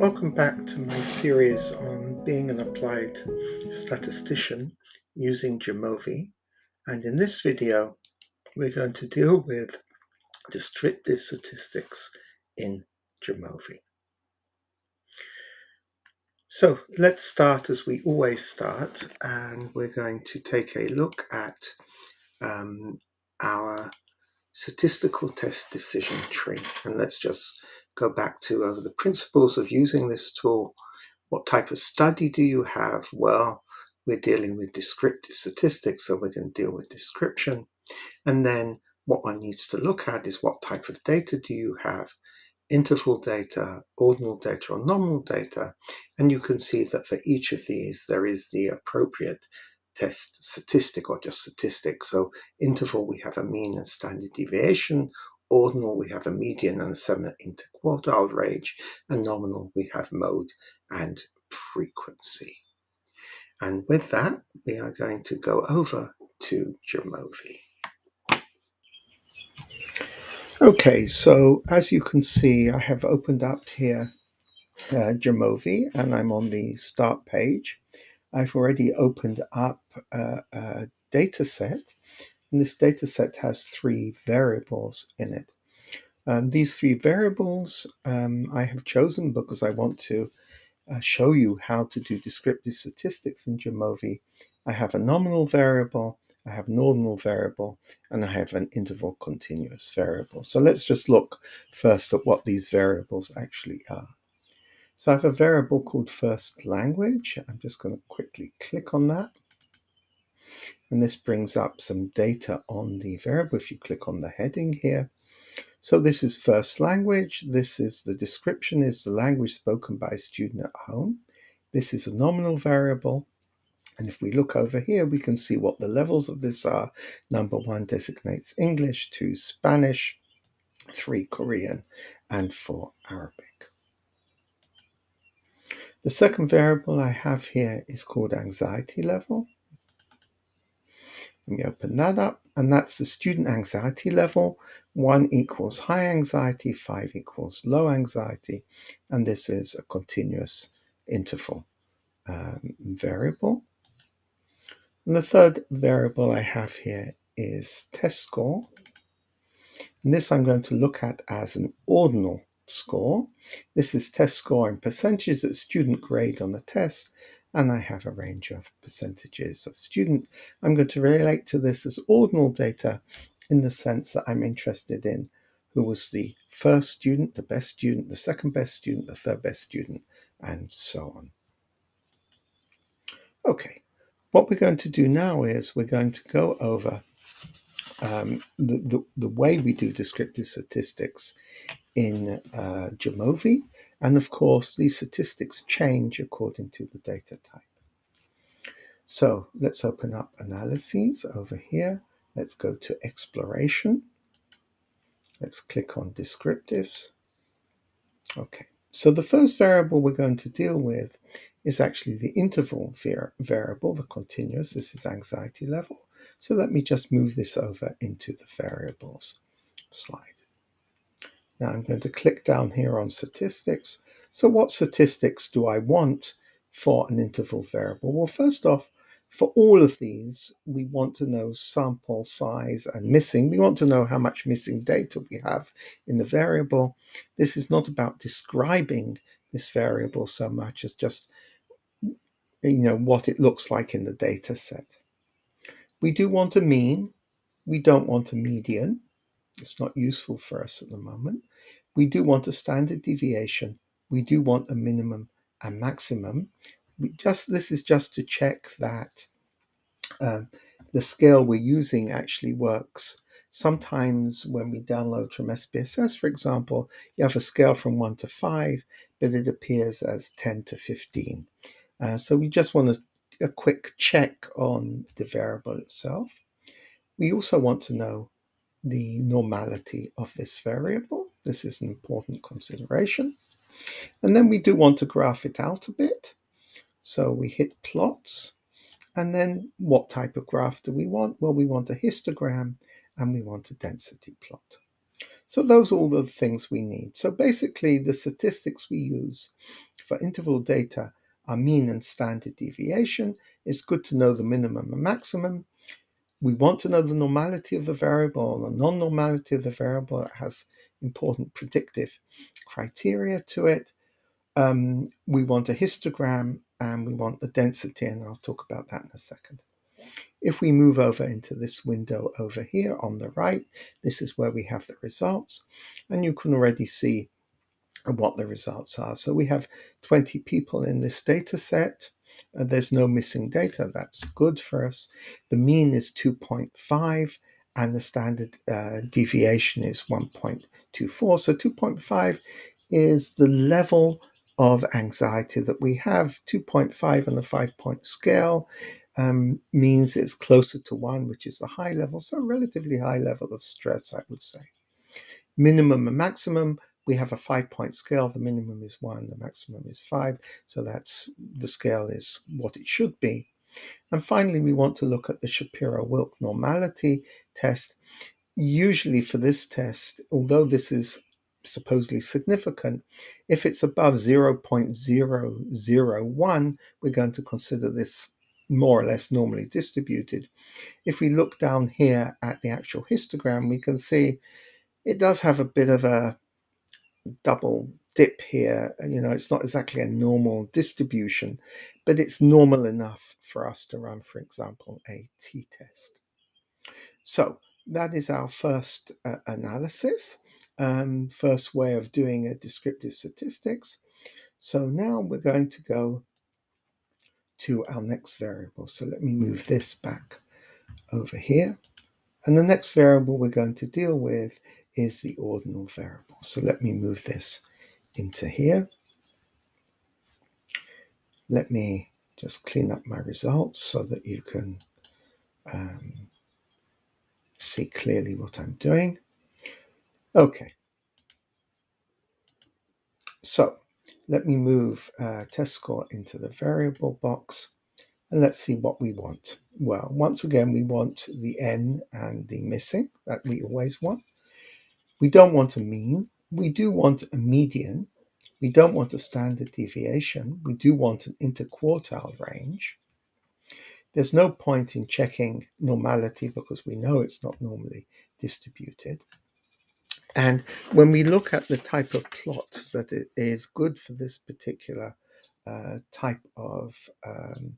Welcome back to my series on being an applied statistician using Jamovi. And in this video, we're going to deal with descriptive statistics in Jamovi. So let's start as we always start, and we're going to take a look at um, our statistical test decision tree. And let's just go back to over the principles of using this tool. What type of study do you have? Well, we're dealing with descriptive statistics, so we're going to deal with description. And then what one needs to look at is what type of data do you have? Interval data, ordinal data, or nominal data. And you can see that for each of these, there is the appropriate test statistic or just statistic. So interval, we have a mean and standard deviation. Ordinal, we have a median and a semi-interquartile range. And nominal, we have mode and frequency. And with that, we are going to go over to Jamovi. Okay, so as you can see, I have opened up here uh, Jamovi and I'm on the start page. I've already opened up a, a data set, and this data set has three variables in it. Um, these three variables um, I have chosen because I want to uh, show you how to do descriptive statistics in Jamovi. I have a nominal variable, I have an ordinal variable, and I have an interval continuous variable. So let's just look first at what these variables actually are. So I have a variable called first language. I'm just going to quickly click on that. And this brings up some data on the variable if you click on the heading here. So this is first language. This is the description is the language spoken by a student at home. This is a nominal variable. And if we look over here, we can see what the levels of this are. Number one designates English, two Spanish, three Korean, and four Arabic. The second variable I have here is called anxiety level. Me open that up, and that's the student anxiety level. One equals high anxiety, five equals low anxiety, and this is a continuous interval um, variable. And the third variable I have here is test score. And this I'm going to look at as an ordinal score. This is test score in percentages that student grade on the test, and I have a range of percentages of student. I'm going to relate to this as ordinal data in the sense that I'm interested in who was the first student, the best student, the second best student, the third best student, and so on. Okay, what we're going to do now is we're going to go over um, the, the, the way we do descriptive statistics in uh, Jamovi. And of course, these statistics change according to the data type. So let's open up analyses over here. Let's go to exploration. Let's click on descriptives. Okay, so the first variable we're going to deal with is actually the interval variable, the continuous. This is anxiety level. So let me just move this over into the variables slide. Now I'm going to click down here on statistics. So what statistics do I want for an interval variable? Well, first off, for all of these, we want to know sample size and missing. We want to know how much missing data we have in the variable. This is not about describing this variable so much as just you know what it looks like in the data set. We do want a mean. We don't want a median. It's not useful for us at the moment. We do want a standard deviation. We do want a minimum and maximum. We just This is just to check that um, the scale we're using actually works. Sometimes when we download from SPSS, for example, you have a scale from 1 to 5, but it appears as 10 to 15. Uh, so we just want a, a quick check on the variable itself. We also want to know the normality of this variable. This is an important consideration. And then we do want to graph it out a bit. So we hit plots. And then what type of graph do we want? Well, we want a histogram and we want a density plot. So those are all the things we need. So basically the statistics we use for interval data are mean and standard deviation. It's good to know the minimum and maximum. We want to know the normality of the variable, the non normality of the variable. that has important predictive criteria to it. Um, we want a histogram and we want the density, and I'll talk about that in a second. If we move over into this window over here on the right, this is where we have the results, and you can already see what the results are. So we have 20 people in this data set. and there's no missing data. That's good for us. The mean is 2.5 and the standard uh, deviation is 1.24. So 2.5 is the level of anxiety that we have. 2.5 on a five point scale um, means it's closer to one, which is the high level. So, relatively high level of stress, I would say. Minimum and maximum we have a five point scale. The minimum is one, the maximum is five. So that's the scale is what it should be. And finally, we want to look at the Shapiro Wilk normality test. Usually, for this test, although this is supposedly significant, if it's above 0.001, we're going to consider this more or less normally distributed. If we look down here at the actual histogram, we can see it does have a bit of a double dip here. You know, it's not exactly a normal distribution, but it's normal enough for us to run, for example, a t-test. So that is our first uh, analysis, um, first way of doing a descriptive statistics. So now we're going to go to our next variable. So let me move this back over here. And the next variable we're going to deal with is the ordinal variable. So let me move this into here. Let me just clean up my results so that you can um, see clearly what I'm doing. Okay. So let me move uh, test score into the variable box and let's see what we want. Well, once again, we want the n and the missing that we always want. We don't want a mean. We do want a median. We don't want a standard deviation. We do want an interquartile range. There's no point in checking normality because we know it's not normally distributed. And when we look at the type of plot that is good for this particular uh, type of um,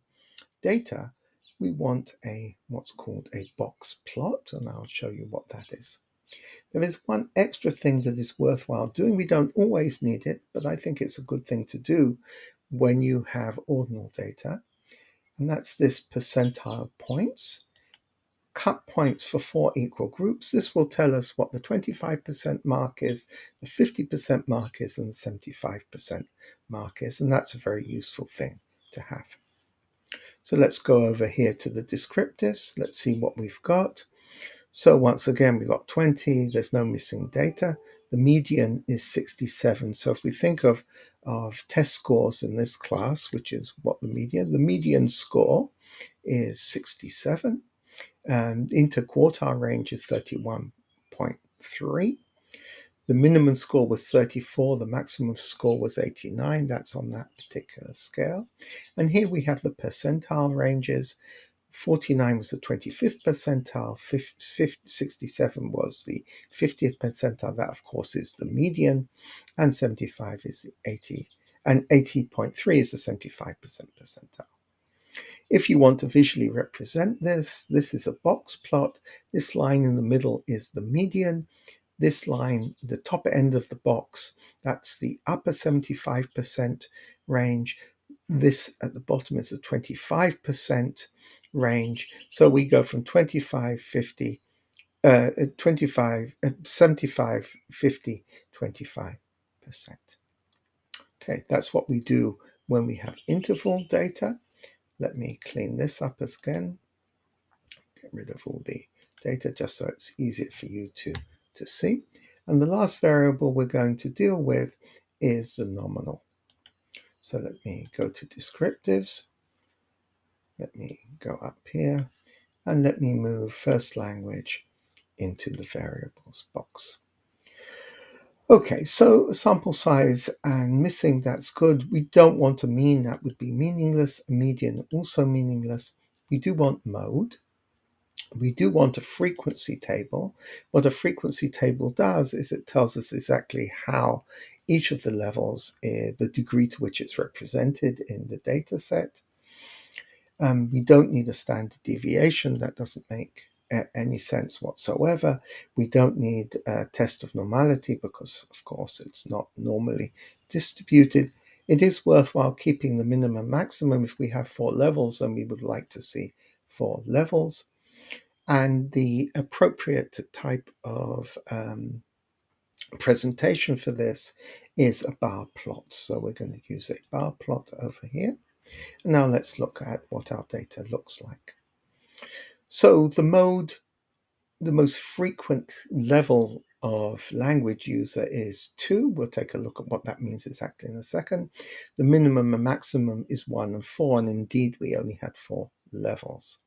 data, we want a what's called a box plot, and I'll show you what that is. There is one extra thing that is worthwhile doing. We don't always need it, but I think it's a good thing to do when you have ordinal data. And that's this percentile points. Cut points for four equal groups. This will tell us what the 25% mark is, the 50% mark is, and the 75% mark is. And that's a very useful thing to have. So let's go over here to the descriptives. Let's see what we've got. So once again, we got 20, there's no missing data. The median is 67. So if we think of, of test scores in this class, which is what the median, the median score is 67. Um, interquartile range is 31.3. The minimum score was 34, the maximum score was 89. That's on that particular scale. And here we have the percentile ranges. 49 was the 25th percentile, 50, 67 was the 50th percentile. That, of course, is the median, and 75 is the 80, and 80.3 is the 75% percentile. If you want to visually represent this, this is a box plot. This line in the middle is the median. This line, the top end of the box, that's the upper 75% range this at the bottom is a 25% range. So we go from 25, 50, uh, uh 25, uh, 75, 50, 25%. Okay, that's what we do when we have interval data. Let me clean this up again. Get rid of all the data just so it's easier for you to, to see. And the last variable we're going to deal with is the nominal. So let me go to descriptives. Let me go up here and let me move first language into the variables box. Okay, so sample size and missing, that's good. We don't want a mean, that would be meaningless. A median, also meaningless. We do want mode. We do want a frequency table. What a frequency table does is it tells us exactly how each of the levels, uh, the degree to which it's represented in the data set. Um, we don't need a standard deviation, that doesn't make any sense whatsoever. We don't need a test of normality because, of course, it's not normally distributed. It is worthwhile keeping the minimum maximum. If we have four levels, then we would like to see four levels. And the appropriate type of um, presentation for this is a bar plot. So we're going to use a bar plot over here. Now let's look at what our data looks like. So the mode, the most frequent level of language user is two. We'll take a look at what that means exactly in a second. The minimum and maximum is one and four, and indeed we only had four levels.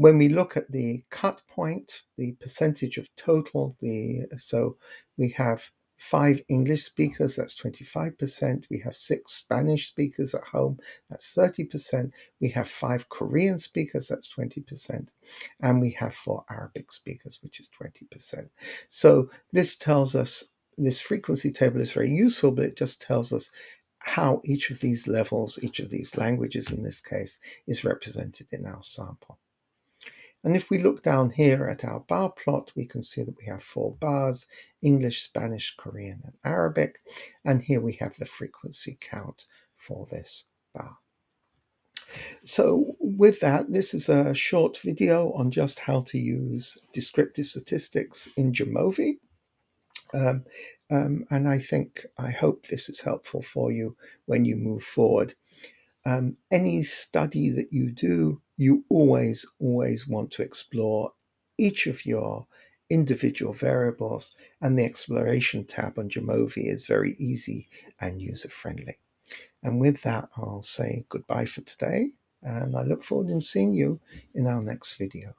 When we look at the cut point, the percentage of total, the so we have five English speakers, that's 25%. We have six Spanish speakers at home, that's 30%. We have five Korean speakers, that's 20%. And we have four Arabic speakers, which is 20%. So this tells us, this frequency table is very useful, but it just tells us how each of these levels, each of these languages in this case, is represented in our sample. And if we look down here at our bar plot, we can see that we have four bars, English, Spanish, Korean, and Arabic. And here we have the frequency count for this bar. So with that, this is a short video on just how to use descriptive statistics in Jamovi. Um, um, and I think, I hope this is helpful for you when you move forward. Um, any study that you do, you always, always want to explore each of your individual variables, and the exploration tab on Jamovi is very easy and user friendly. And with that, I'll say goodbye for today, and I look forward to seeing you in our next video.